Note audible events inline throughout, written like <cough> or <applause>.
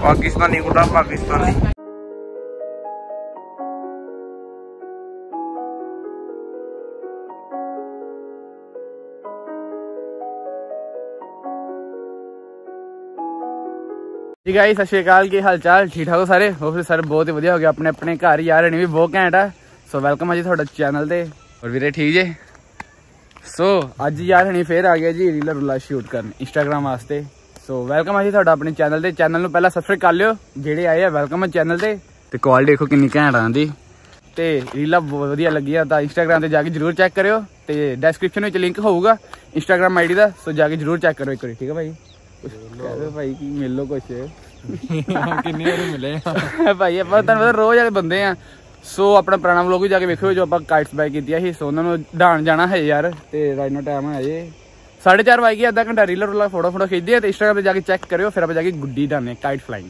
ਪਾਕਿਸਤਾਨੀ ਗੁੱਡਾ ਪਾਕਿਸਤਾਨੀ ਜੀ ਗਾਇਸ ਸਤਿ ਸ਼੍ਰੀ ਅਕਾਲ ਕੀ ਹਾਲ ਚਾਲ ਠੀਕ ਠਾਕ ਹੋ ਸਾਰੇ ਹੋਪ ਸਾਰੇ ਬਹੁਤ ਹੀ ਵਧੀਆ ਹੋ ਗਿਆ ਆਪਣੇ ਆਪਣੇ ਘਰ ਯਾਰ ਨਹੀਂ ਵੀ ਬਹੁਤ ਘੈਂਟ ਆ ਸੋ ਵੈਲਕਮ ਆ ਜੀ ਤੁਹਾਡਾ ਚੈਨਲ ਤੇ ਔਰ ਵੀਰੇ ਠੀਕ ਜੇ ਸੋ ਅੱਜ ਯਾਰ ਹਣੀ ਫੇਰ ਆ ਗਿਆ ਜੀ ਰੀਲ ਰੁਲਾ ਸ਼ੂਟ ਕਰਨ ਇੰਸਟਾਗ੍ਰam ਵਾਸਤੇ ਸੋ ਵੈਲਕਮ ਆ ਜੀ ਤੁਹਾਡਾ ਆਪਣੇ ਚੈਨਲ ਤੇ ਚੈਨਲ ਨੂੰ ਪਹਿਲਾਂ ਸਬਸਕ੍ਰਾਈਬ ਕਰ ਲਿਓ ਜਿਹੜੇ ਆਏ ਆ ਵੈਲਕਮ ਆ ਚੈਨਲ ਤੇ ਤੇ ਕਾਲ ਦੇਖੋ ਕਿੰਨੀ ਘੈਂਟ ਆਂਦੀ ਤੇ ਰੀਲਾਂ ਬਹੁਤ ਵਧੀਆ ਲੱਗੀਆਂ ਤਾਂ ਇੰਸਟਾਗ੍ਰam ਤੇ ਜਾ ਕੇ ਜਰੂਰ ਚੈੱਕ ਕਰਿਓ ਤੇ ਡਿਸਕ੍ਰਿਪਸ਼ਨ ਵਿੱਚ ਲਿੰਕ ਹੋਊਗਾ ਇੰਸਟਾਗ੍ਰam ਆਈਡੀ ਦਾ ਸੋ ਜਾ ਕੇ ਜਰੂਰ ਚੈੱਕ ਕਰੋ ਇੱਕ ਵਾਰੀ ਠੀਕ ਹੈ ਭਾਈ ਕੁਛ ਕਹਿ ਦਿਓ ਭਾਈ ਕੀ ਮਿਲ ਲੋ ਕੁਛ ਕਿੰਨੇ ਵਾਰੀ ਮਿਲੇ ਭਾਈ ਆਪਾਂ ਤੁਹਾਨੂੰ ਪਤਾ ਰੋਜ਼ ਵਾਲੇ ਬੰਦੇ ਆ ਸੋ ਆਪਣਾ ਪੁਰਾਣਾ ਵਲੋਗ ਵੀ ਜਾ ਕੇ ਵੇਖਿਓ ਜੋ ਆਪਾਂ ਕਾਈਟਸ ਬਾਈ ਕੀਤੀਆਂ ਸੀ ਸੋ ਉਹਨਾਂ ਨੂੰ ਢਾਣ ਜਾਣਾ ਹੈ ਯਾਰ ਤੇ ਰਾਈਟ ਨੋ ਟਾਈਮ ਹੈ ਜੇ साढ़े चार बज गया घंटा रीलर वाला फ़ोटो फ़ोटो खींच दिया तो इंस्टाग्राम पर जाके चेक करो फिर आप जाके गुड्डी डाने काइट फ्लाइंग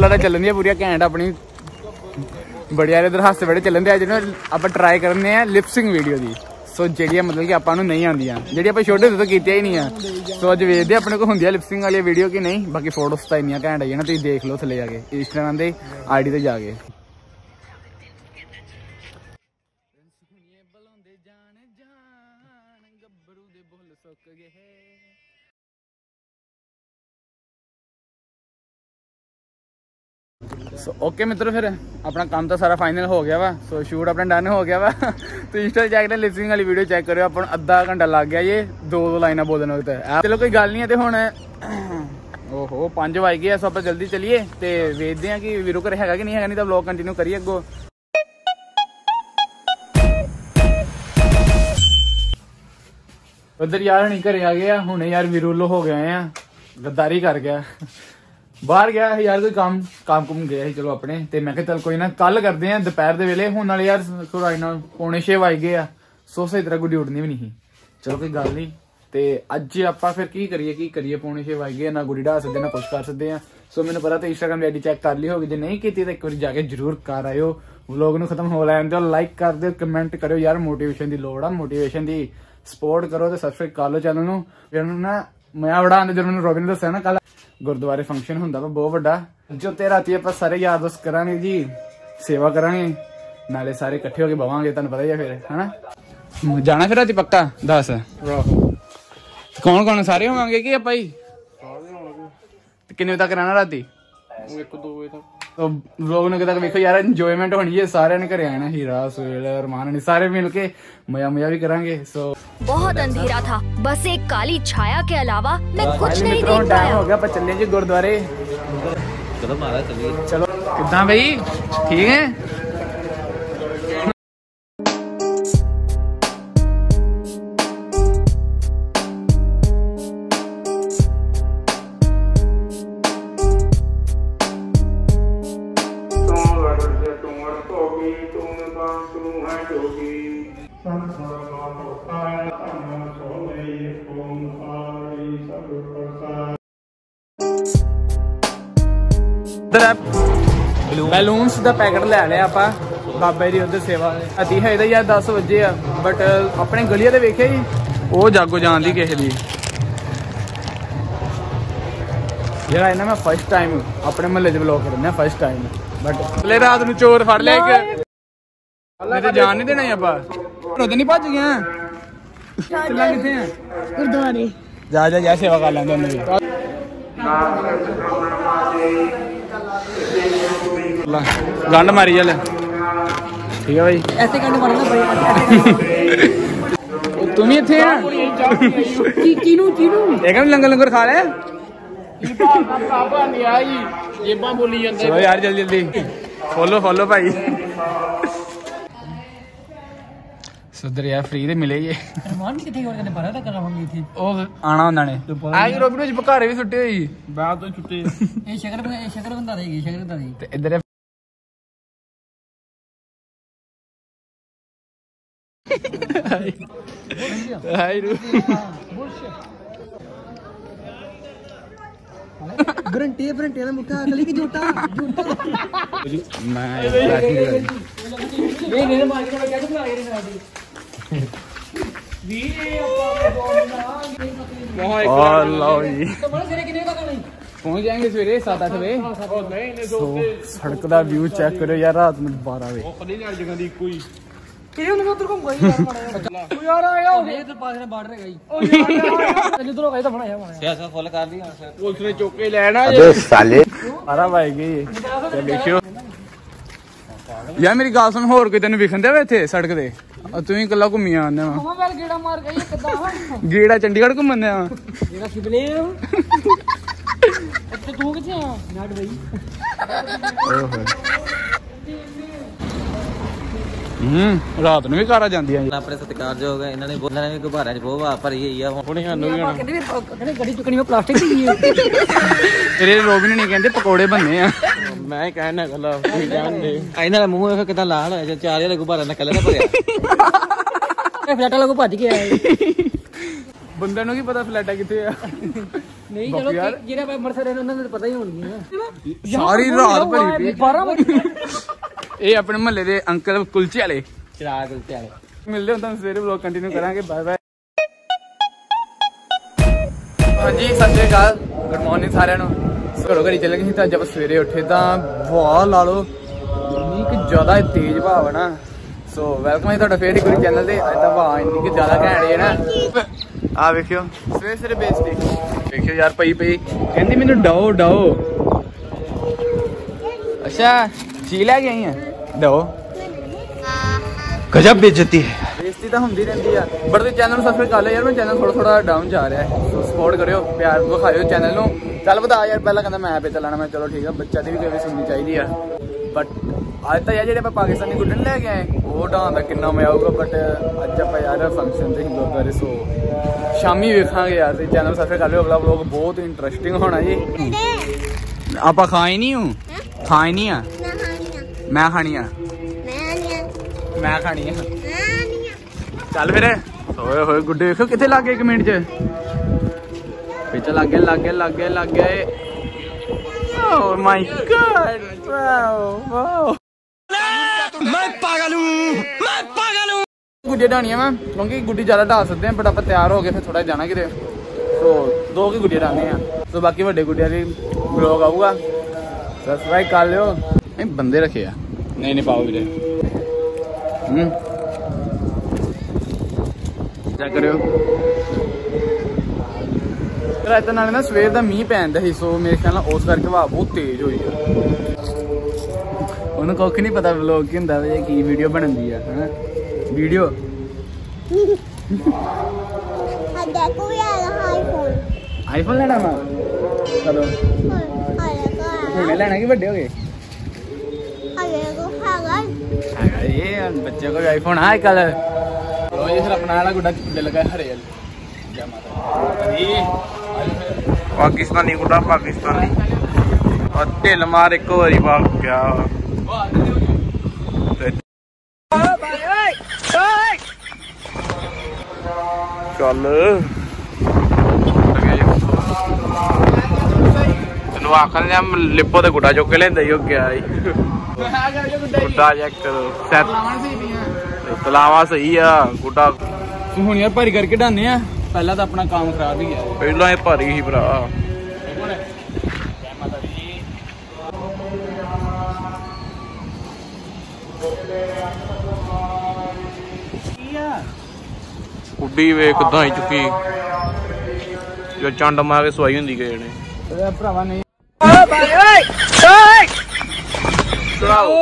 लड़ा चलनी है पूरी कैंट अपनी। ਬੜੇ ਯਾਰ ਇਧਰ ਹਾਸੇ ਬੜੇ ਚੱਲਣ ਦੇ ਆ, ਜਿਹਨੂੰ ਆਪਾਂ ਟਰਾਈ ਕਰਨੇ ਆ ਲਿਪਸਿੰਗ ਵੀਡੀਓ ਦੀ। ਸੋ ਜਿਹੜੀਆਂ ਮਤਲਬ ਕਿ ਆਪਾਂ ਨੂੰ ਨਹੀਂ ਆਉਂਦੀਆਂ। ਜਿਹੜੀ ਆਪਾਂ ਛੋਟੇ ਹੁੰਦੇ ਤੋਂ ਕੀਤੀਆਂ ਹੀ ਨਹੀਂ ਆ। ਸੋ ਅੱਜ ਵੇਖਦੇ ਆਪਣੇ ਕੋਲ ਹੁੰਦੀਆਂ ਲਿਪਸਿੰਗ ਵਾਲੀ ਵੀਡੀਓ ਕਿ ਨਹੀਂ। ਬਾਕੀ ਫੋਟੋਸ ਤਾਂ ਇੰਨੀਆਂ ਘੈਂਟ ਆਈਆਂ ਨਾ ਤੁਸੀਂ ਦੇਖ ਲਓ ਥੱਲੇ ਜਾ ਕੇ। ਇੰਸਟਾਗ੍ਰਾਮ ਦੇ ਆਈਡੀ ਤੇ ਜਾ ਕੇ। सो ओके मित्रों, फिर अपना काम तो सारा फाइनल हो गया वा। सो शूट अपना डन हो गया वा। तो इंस्टा चैक लिसनिंग वाली वीडियो चेक करो। अपन अद्धा घंटा लग गया, ये दो दो लाइना बोलने वक्त। चलो, कोई गल नहीं है। तो हूँ ओहो, पंज बज गए, सो आप जल्दी चलिए। तो वेखते हैं कि वीरो घर हैगा कि नहीं है नहीं तो ब्लॉग कंटिन्यू करिए अगो उधर यार नहीं घरे आ गया हूँ। यार विरुल हो गए हैं। गद्दारी कर गया। ਬਾਹਰ ਗਿਆ ਸੀ ਯਾਰ, ਕੋਈ ਕੰਮ ਕੰਮ ਕੁਮ ਗਿਆ ਸੀ, ਚਲੋ ਆਪਣੇ। ਤੇ ਮੈਂ ਕਿਹਾ ਚੱਲ ਕੋਈ ਨਾ ਕੱਲ ਕਰਦੇ ਆ, ਦੁਪਹਿਰ ਦੇ ਵੇਲੇ। ਹੁਣ ਨਾਲੇ ਯਾਰ ਥੋੜਾ ਨਾ ਪੌਣੇ 6 ਵਜ ਗਏ ਆ। ਸੋ ਸਹੀ ਤਰ੍ਹਾਂ ਗੁੱਡੀ ਉੱਡਣੀ ਵੀ ਨਹੀਂ ਸੀ। ਚਲੋ ਕੋਈ ਗੱਲ ਨਹੀਂ। ਤੇ ਅੱਜ ਆਪਾਂ ਫਿਰ ਕੀ ਕਰੀਏ ਕੀ ਕਰੀਏ? ਪੌਣੇ 6 ਵਜ ਗਏ ਨਾ ਗੁੱਡੀ ਢਾ ਸਕਦੇ, ਨਾ ਕੁਝ ਕਰ ਸਕਦੇ ਆ। ਸੋ ਮੈਨੂੰ ਪਤਾ ਤੇ ਇੰਸਟਾਗ੍ਰam ਦੀ ਆਈਡੀ ਚੈੱਕ ਕਰ ਲਈ ਹੋਗੀ ਜੇ ਨਹੀਂ ਕੀਤੀ ਤਾਂ ਇੱਕ ਵਾਰੀ ਜਾ ਕੇ ਜਰੂਰ ਕਰ ਆਇਓ। ਵਲੌਗ ਨੂੰ ਖਤਮ ਹੋ ਲੈਣ ਦਿਓ ਲਾਈਕ ਕਰ ਦਿਓ ਕਮੈਂਟ ਕਰਿਓ। ਯਾਰ ਮੋਟੀਵੇਸ਼ਨ ਦੀ ਲੋੜ ਆ ਮੋਟੀਵੇਸ਼ਨ ਦੀ ਸਪੋਰਟ ਕਰੋ ਤੇ ਸਬਸਕ੍ਰਾਈਬ ਕਰ ਲਓ ਚੈਨਲ ਨੂੰ। ਫਿਰ ਉਹਨੂੰ ਨਾ, ਮੈਂ ਬੜਾ ਆਂਦੇ ਜਦੋਂ ਮੈਨੂੰ ਰੋਬਿਨ ਦੱਸਿਆ ਨਾ ਕੱਲ ਗੁਰਦੁਆਰੇ ਫੰਕਸ਼ਨ ਹੁੰਦਾ ਵਾ ਬਹੁਤ ਵੱਡਾ। ਜੋ ਤੇ ਰਾਤੀ ਆਪਾਂ ਸਾਰੇ ਯਾਰ ਦੋਸਤ ਕਰਾਂਗੇ ਜੀ ਸੇਵਾ ਕਰਾਂਗੇ ਨਾਲੇ ਸਾਰੇ ਇਕੱਠੇ ਹੋ ਕੇ ਬਵਾਂਗੇ ਤੁਹਾਨੂੰ ਪਤਾ ਹੀ ਆ ਫਿਰ ਹਨਾ? ਜਾਣਾ ਫਿਰ ਰਾਤੀ ਪੱਕਾ? ਦੱਸ। ਕੌਣ ਕੌਣ ਸਾਰੇ ਹੋਵਾਂਗੇ ਕਿ ਆਪਾਂ ਹੀ? ਕਿੰਨੇ ਵਜੇ ਤੱਕ ਰਹਿਣਾ ਰਾਤੀ? ਇੱਕ ਦੋ ਵਜੇ ਤੱਕ। ਤੋ ਵਲੌਗ ਨੂੰ ਕਿਤੇ ਵੇਖੋ ਯਾਰ ਇੰਜੋਇਮੈਂਟ ਹੋਣੀ ਹੈ ਸਾਰਿਆਂ ਨੇ ਘਰੇ ਆਣਾ ਹੀਰਾ ਸੁਹੇਲ ਅਰਮਾਨ ਨੇ ਸਾਰੇ ਮਿਲ ਕੇ ਮਜ਼ਾ ਮਜ਼ਾ ਵੀ ਕਰਾਂਗੇ ਸੋ बहुत अंधेरा था बस एक काली छाया के अलावा मैं कुछ नहीं ਮਿੱਤਰੋ देख ਟਾਈਮ पाया ਹੋ ਗਿਆ ਆਪਾਂ ਚੱਲੇ ਜੀ ਗੁਰਦੁਆਰੇ ਚਲੋ ਮਾਰਾ ਚੱਲੀਏ ਚਲੋ ਕਿੱਦਾਂ ਬਈ ਠੀਕ ਹੈ ਇਧਰ ਹੈ ਬੈਲੂਨਸ ਦਾ ਪੈਕਟ ਲੈ ਲਿਆ ਆਪਾਂ। ਬਾਬੇ ਦੀ ਉਧਰ ਸੇਵਾ। ਅਤੀ ਹੈ ਇਹਦਾ ਯਾਰ 10 ਵਜੇ ਆ। ਬਟ ਆਪਣੇ ਗਲੀਆਂ ਦੇ ਵੇਖਿਆ ਜੀ? ਉਹ ਜਾਗੋ ਜਾਣ ਦੀ ਕਿਸੇ ਦੀ। ਯਾਰ ਇਹਨਾਂ ਮੈਂ ਫਸਟ ਟਾਈਮ ਆਪਣੇ ਮਹੱਲੇ 'ਚ ਵਲੌਗ ਕਰਨਾ ਫਸਟ ਟਾਈਮ ਬਟ ਲੈ ਰਾਤ ਨੂੰ ਚੋਰ ਫੜ ਲਿਆ ਇੱਕ। ਮੈਂ ਤੇ ਜਾਣ ਨਹੀਂ ਦੇਣਾ ਆਪਾਂ। ਘਰੋਂ ਤੇ ਨਹੀਂ ਭੱਜ ਗਿਆ ਚੱਲਾਂ ਕਿੱਥੇ ਆ? ਗੁਰਦੁਆਰੇ। ਜਾ ਜਾ ਜਾ ਸੇਵਾ ਕਰ ਲੈਂਦੇ ਉਹਨੇ ਲਾ ਗੰਡ ਮਾਰੀ ਚੱਲ ਠੀਕ ਹੈ ਭਾਈ ਐਸੇ ਕੰਨ ਮਾਰਨਾ ਬੜੇ ਉਹ ਤੂੰ ਵੀ ਇੱਥੇ ਆ ਚੀਨੂ ਚੀਨੂ ਇਹ ਕਹਿੰਦਾ ਲੰਗਰ ਲੰਗਰ ਖਾ ਲਿਆ ਪਾਪਾ ਨਹੀਂ ਆਈ ਜੇਬਾਂ ਬੋਲੀ ਜਾਂਦੇ ਚਲੋ ਯਾਰ ਜਲਦੀ ਜਲਦੀ ਫੋਲੋ ਫੋਲੋ ਭਾਈ ਸੁਧਰ ਯਾਰ ਫ੍ਰੀ ਦੇ ਮਿਲੇ ਜੇ ਰਮਾਨ ਕਿੱਥੇ ਹੋਰ ਕਹਿੰਦੇ ਪਤਾ ਤਾਂ ਕਰਾਵਾਂਗੇ ਇੱਥੇ ਉਹ ਆਣਾ ਉਹਨਾਂ ਨੇ ਆਈ ਰੋਬਿਨ ਵਿੱਚ ਭਕਾਰੇ ਵੀ ਸੁੱਟੇ ਹੋਈ ਬਾਹਰ ਤੋਂ ਛੁੱਟੇ ਇਹ ਸ਼ਕਰ ਇਹ ਸ਼ਕਰ ਬੰਦਾ ਰਹੇਗੀ ਸ਼ਕਰ ਬੰਦਾ ਰਹੇਗੀ ਤੇ ਇੱਧਰ Hayır. पहुँच जाएँगे सवेरे सात अठ तो बजे। सड़क का व्यू चेक करो यार रात में बारह बजे। तेरे उन्हें उधर घूम गई ओ यार आया हो इधर पास में बाढ़ रहे गई ओ यार इधर गई तो बनाया वहाँ सियासा फॉल कर दिया वो उसने चौके लेना अबे साले अरे भाई गई देखियो ਯਾਰ ਮੇਰੀ ਗੱਲ ਸੁਣ ਹੋਰ ਕੋਈ ਤੈਨੂੰ ਵਿਖਣ ਦੇਵੇ ਇੱਥੇ ਸੜਕ ਤੇ ਆ ਤੂੰ ਹੀ ਇਕੱਲਾ ਘੁੰਮੀ ਆਉਂਦਾ ਵਾ ਮੈਂ ਵੇਲ ਗੇੜਾ ਮਾਰ ਗਈ ਕਿੱਦਾਂ ਗੇੜਾ ਚੰਡੀਗੜ੍ਹ ਘੁੰਮਣ ਆ ਜਿਹੜਾ ਸਿਬਲੇ ਆ ਇੱਥੇ ਤੂੰ ਕਿੱਥੇ ਆ ਨਾੜ ਬਈ ਓਹੋ ਹੂੰ ਰਾਤ ਨੂੰ ਵੀ ਕਾਰਾਂ ਜਾਂਦੀਆਂ ਜੀ। ਆਪਣੇ ਸਤਿਕਾਰਯੋਗ ਇਹਨਾਂ ਨੇ ਇਹਨਾਂ ਨੇ ਵੀ ਗੁਬਾਰਿਆਂ 'ਚ ਬਹੁਤ ਭਰੀ ਹੋਈ ਆ ਹੁਣੇ। ਸਾਨੂੰ ਵੀ ਕਹਿੰਦੇ ਵੀ ਕਹਿੰਦੇ ਗੱਡੀ ਚੁੱਕਣੀ ਮੈਂ ਪਲਾਸਟਿਕ ਦੀ ਹੈ ਤੇਰੇ ਰੋਬਿਨ ਨਹੀਂ ਕਹਿੰਦੇ ਪਕੌੜੇ ਬੰਨੇ ਆ। ਮੈਂ ਹੀ ਕਹਿਣਾ ਗੱਲਾਂ ਜਾਣਦੇ ਇਹਨਾਂ ਦਾ ਮੂੰਹ ਵੇਖੋ ਕਿਦਾਂ ਲਾਲ ਹੋਇਆ ਜੇ ਚਾਰ ਵਾਲੇ ਗੁਬਾਰਿਆਂ ਨਾਲ ਕੱਲੇ ਨਾ ਭਰਿਆ। ਇਹ ਫਲੈਟਾਂ ਲੱਗੋ ਭੱਜ ਆਇਆ ਬੰਦਿਆਂ ਨੂੰ ਕੀ ਪਤਾ ਫਲੈਟਾ ਕਿੱਥੇ ਆ। ਨਹੀਂ ਚਲੋ ਜਿਹੜੇ ਮੈਂ ਮਰਸਰ ਉਹਨਾਂ ਨੂੰ ਪਤਾ ਹੀ ਹੋਣਗੀਆਂ ਸਾਰੀ ਰਾਤ ਭਰੀ ਪਈ। 12 ਵਜੇ ਇਹ ਆਪਣੇ ਮਹੱਲੇ ਦੇ ਅੰਕਲ ਕੁਲਚੇ ਵਾਲੇ। ਚਿਰਾਗ ਉੱਤੇ ਵਾਲੇ। ਮਿਲਦੇ ਹਾਂ ਤੁਹਾਨੂੰ ਸਵੇਰੇ ਵਲੌਗ ਕੰਟੀਨਿਊ ਕਰਾਂਗੇ। ਬਾਏ ਬਾਏ ਹਾਂਜੀ ਸਤਿ ਸ਼੍ਰੀ ਅਕਾਲ। ਗੁੱਡ ਮਾਰਨਿੰਗ ਸਾਰਿਆਂ ਨੂੰ। ਘਰੋਂ ਘਰੀ ਚੱਲੇ ਗਏ ਸੀ ਤਾਂ ਜਦ ਸਵੇਰੇ ਉੱਠੇ ਤਾਂ ਵਾਹ ਲਾ ਲਓ ਇੰਨੀ ਕਿ ਜ਼ਿਆਦਾ ਤੇਜ਼ ਭਾਵ ਹੈ ਨਾ। ਸੋ ਵੈਲਕਮ ਹੈ ਤੁਹਾਡਾ ਫੇਰ ਇੱਕ ਵਾਰੀ ਚੈਨਲ ਤੇ। ਅੱਜ ਤਾਂ ਵਾਹ ਇੰਨੀ ਕਿ ਜ਼ਿਆਦਾ ਘੈਂਟ ਹੈ ਨਾ। ਆ ਵੇਖਿਓ। ਸਵੇਰੇ ਸਵੇਰੇ ਬੇਇੱਜ਼ਤੀ ਵੇਖਿਓ ਯਾਰ ਪਈ ਪਈ। ਕਹਿੰਦੀ ਮੈਨੂੰ ਡਾਓ ਡਾਓ। ਅੱਛਾ ਚੀ ਲੈ ਕੇ ਆਈ ਆ? ਡਾਓ ਗਜਬ ਬੇਇੱਜ਼ਤੀ ਹੈ। ਬੇਇੱਜ਼ਤੀ ਤਾਂ ਹੁੰਦੀ ਰਹਿੰਦੀ ਆ ਬਟ ਤੁਸੀਂ ਚੈਨਲ ਨੂੰ ਸਬਸਕ੍ਰਾਈਬ ਕਰ ਲਿਆ ਯਾਰ ਮੇਰਾ ਚੈਨਲ ਥੋੜਾ ਥੋੜਾ ਡਾਊਨ ਜਾ ਰਿਹਾ ਹੈ। ਸੋ ਸਪੋਰਟ ਕਰਿਓ ਪਿਆਰ ਵਿਖਾਇਓ ਚੈਨਲ ਨੂੰ। ਚੱਲ ਵਧਾ ਯਾਰ ਪਹਿਲਾਂ ਕਹਿੰਦਾ ਮੈਂ ਆਪੇ ਚੱਲਣਾ ਮੈਂ ਚਲੋ ਠੀਕ ਆ ਬੱਚਾ ਦੀ ਵੀ ਕੋਈ ਸੁਣਨੀ ਚਾਹੀਦੀ ਆ। ਬਟ ਅੱਜ ਤਾਂ ਯਾਰ ਜਿਹੜੇ ਆਪਾਂ ਪਾਕਿਸਤਾਨੀ ਗੁੱਡਨ ਲੈ ਕੇ ਆਏ ਉਹ ਡਾਂ ਦਾ ਕਿੰਨਾ ਮਜ਼ਾ ਆਊਗਾ ਬਟ ਅੱਜ ਆਪਾਂ ਯਾਰ ਫੰਕਸ਼ਨ ਤੇ ਹਿੰਦੂ ਬਾਰੇ ਸੋ ਸ਼ਾਮੀ ਵੇਖਾਂਗੇ ਯਾਰ ਤੇ ਚੈਨਲ ਸਬਸਕ੍ਰਾਈਬ ਕਰ ਲਿਓ ਅਗਲਾ ਵਲੌਗ ਬਹੁਤ ਇੰਟਰਸਟਿੰਗ ਹੋਣਾ ਜੀ। ਆਪਾਂ ਖਾਈ ਨਹੀਂ ਹੂੰ? ਖਾਈ ਨਹੀਂ ਆ? ਮੈਂ ਖਾਣੀ ਆ। ਮੈਂ ਖਾਣੀ ਆ। ਚੱਲ ਫਿਰ ਓਏ ਹੋਏ ਗੁੱਡੇ ਵੇਖੋ ਕਿੱਥੇ ਲੱਗ ਗਏ ਇੱਕ ਮਿੰਟ ਚ। ਪਿੱਛੇ ਲੱਗ ਗਏ ਲੱਗ ਗਏ ਲੱਗ ਗਏ ਲੱਗ ਗਏ। Oh my god wow wow ਮੈਂ ਪਾਗਲ ਹੂੰ ਮੈਂ ਪਾਗਲ ਹੂੰ। ਗੁੱਡੇ ਢਾਣੀਆਂ ਵਾ ਕਿਉਂਕਿ ਗੁੱਡੀ ਜ਼ਿਆਦਾ ਢਾ ਸਕਦੇ ਆ ਬਟ ਆਪਾਂ ਤਿਆਰ ਹੋ ਗਏ ਫਿਰ ਥੋੜਾ ਜਾਣਾ ਕਿਤੇ। ਸੋ ਦੋ ਕੀ ਗੁੱਡੇ ਢਾਣੇ ਆ ਸੋ ਬਾਕੀ ਵੱਡੇ ਗੁੱਡਿਆਂ ਦੀ ਵਲੌਗ ਆਊਗਾ। ਸਬਸਕ੍ਰਾਈਬ ਕਰ ਲਿਓ। ਇਹ ਬੰਦੇ ਰੱਖੇ ਆ ਨਹੀਂ ਨਹੀਂ ਪਾਓ ਵੀਰੇ ਹੂੰ ਚੈੱਕ ਕਰਿਓ ਰਾਤ ਨਾਲ ਨਾ ਸਵੇਰ ਦਾ ਮੀਂਹ ਪੈਂਦਾ ਸੀ ਸੋ ਮੇਰੇ ਖਿਆਲ ਨਾਲ ਉਸ ਕਰਕੇ ਹਵਾ ਬਹੁਤ ਤੇਜ਼ ਹੋਈ ਆ ਉਹਨੂੰ ਕੁੱਖ ਨਹੀਂ ਪਤਾ ਵਲੌਗ ਕੀ ਹੁੰਦਾ ਵੇ ਕੀ ਵੀਡੀਓ ਬਣਦੀ ਆ ਹਨਾ ਵੀਡੀਓ ਦੇਖੋ ਯਾਰ ਆਈਫੋਨ ਆਈਫੋਨ ਲੈਣਾ ਵਾ ਕਦੋਂ ਹਲੇ ਕੋ ਹੁਣੇ ਲੈਣਾ ਕਿ ਵੱਡੇ ਹੋ ਗਏ ये बच्चे को आईफोन है कलर तो ये अपना वाला गुड्डा गुड्डे लगा हरे पाकिस्तानी गुड्डा पाकिस्तानी। और ढिल मार एक और भाग गया चल। तेन आखन लिपो तो गुड्डा चुके लेंदे ही। ਤੇ ਗੁੱਡਾ ਚੁੱਕ ਹੀ ਕਰੋ ਸੈਟ। ਤਲਾਵਾ ਸਹੀ ਆ ਗੁੱਡਾ। ਤੂੰ ਹੁਣ ਯਾਰ ਭਰੀ ਕਰਕੇ ਢਾਨੇ ਆ। ਪਹਿਲਾਂ ਤਾਂ ਆਪਣਾ ਕੰਮ ਖਰਾਬ ਹੀ ਗਿਆ ਪਹਿਲਾਂ ਇਹ ਭਾਰੀ ਸੀ ਭਰਾ। ਉੱਡੀ ਵੇ ਕਿਦਾਂ ਹੀ ਚੁੱਕੀ। ਜੋ ਚੰਡ ਮਾਰ ਕੇ ਸਵਾਈ ਹੁੰਦੀ ਗਏ ਨੇ। ਭਰਾਵਾ ਨਹੀਂ। चढ़ाओ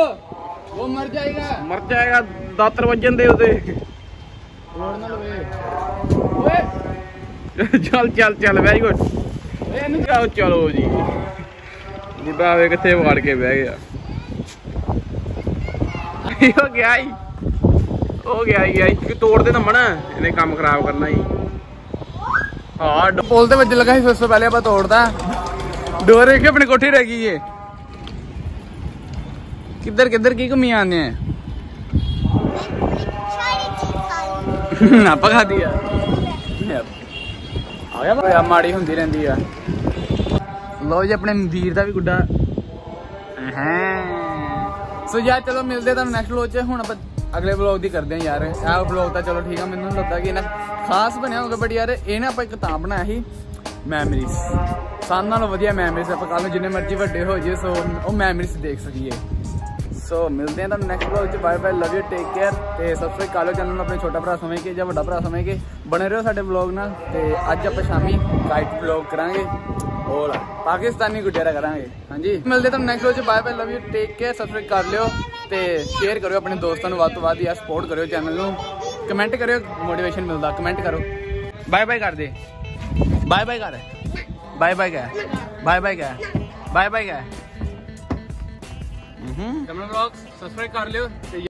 वो मर जाएगा। मर जाएगा दातर वज़न दे उसे। <laughs> चल चल चल वेरी गुड चलो जी। निभा कितने वाड़ के बह गया। <laughs> हो गया ही हो गया ही आई क्यों तोड़ देना मना? इन्हें काम खराब करना ही हाँ बोलते बच्चे लगा सबसे पहले आप तोड़ता। डोर के अपनी कोठी रह गई है ਕਿੱਧਰ ਕਿੱਧਰ ਕੀ ਘੁੰਮੀ ਆਨੇ ਆ? <laughs> ਆਪਾਂ ਖਾਦੀ ਆ। ਆਇਆ ਬਾ ਮਾੜੀ ਹੁੰਦੀ ਰਹਿੰਦੀ ਆ। ਲੋ ਜੀ ਆਪਣੇ ਵੀਰ ਦਾ ਵੀ ਗੁੱਡਾ। ਹੈ ਸੋ ਯਾਰ ਚਲੋ ਮਿਲਦੇ ਤੁਹਾਨੂੰ ਨੈਕਸਟ ਵਲੌਗ ਹੁਣ ਅਗਲੇ ਵਲੌਗ ਦੀ ਕਰਦੇ ਆ ਯਾਰ। ਆਹ ਵਲੌਗ ਤਾਂ ਚਲੋ ਠੀਕ ਆ ਮੈਨੂੰ ਲੱਗਦਾ ਕਿ ਇਹਨਾਂ ਖਾਸ ਬਣਿਆ ਹੋਗਾ ਬਟ ਯਾਰ ਇਹ ਆਪਾਂ ਇੱਕ ਤਾਂ ਬਣਾਇਆ ਸੀ ਮੈਮਰੀਜ਼ ਸਾਨ ਨਾਲ ਵਧੀਆ ਮੈਮਰੀਜ਼ ਆਪਾਂ ਕੱਲ ਜਿੰਨੇ ਮਰਜ਼ੀ ਵੱਡੇ ਹੋ ਜਾਈਏ ਸੋ ਉਹ ਮੈਮਰੀਜ਼ ਦੇਖ ਸਕੀਏ। ਸੋ ਮਿਲਦੇ ਹਾਂ ਤੁਹਾਨੂੰ ਨੈਕਸਟ ਵਲੌਗ ਚ bye bye love you take care ਤੇ ਸਬਸਕ੍ਰਾਈਬ ਕਰ ਲਓ ਚੈਨਲ ਨੂੰ, ਆਪਣੇ ਛੋਟਾ ਭਰਾ ਸਮਝ ਕੇ ਜਾਂ ਵੱਡਾ ਭਰਾ ਸਮਝ ਕੇ ਬਣੇ ਰਹੋ ਸਾਡੇ ਵਲੌਗ ਨਾਲ। ਤੇ ਅੱਜ ਆਪਾਂ ਸ਼ਾਮੀ ਕਾਈਟ ਵਲੌਗ ਕਰਾਂਗੇ। ਔਰ ਪਾਕਿਸਤਾਨੀ ਗੁੱਡੇਰਾ ਕਰਾਂਗੇ। ਹਾਂਜੀ। ਮਿਲਦੇ ਤੁਹਾਨੂੰ ਨੈਕਸਟ ਵਲੌਗ ਚ bye bye love you take care subscribe ਕਰ ਲਿਓ। ਤੇ ਸ਼ੇਅਰ ਕਰਿਓ ਆਪਣੇ ਦੋਸਤਾਂ ਨੂੰ। ਵੱਧ ਤੋਂ ਵੱਧ ਯਾਰ ਸਪੋਰਟ ਕਰਿਓ ਚੈਨਲ ਨੂੰ। ਕਮੈਂਟ ਕਰਿਓ ਮੋਟੀਵੇਸ਼ਨ ਮਿਲਦਾ। ਕਮੈਂਟ ਕਰੋ। ਬਾਏ ਬਾਏ ਕਰ ਦੇ। ਬਾਏ ਬਾਏ ਕਰ ਬਾਏ ਬਾਏ ਕਰ ਬਾਏ ਬਾਏ ਕਰ ਬਾਏ ਬਾਏ ਕਰ Mm-hmm. कमेंट सब्सक्राइब कर लियो.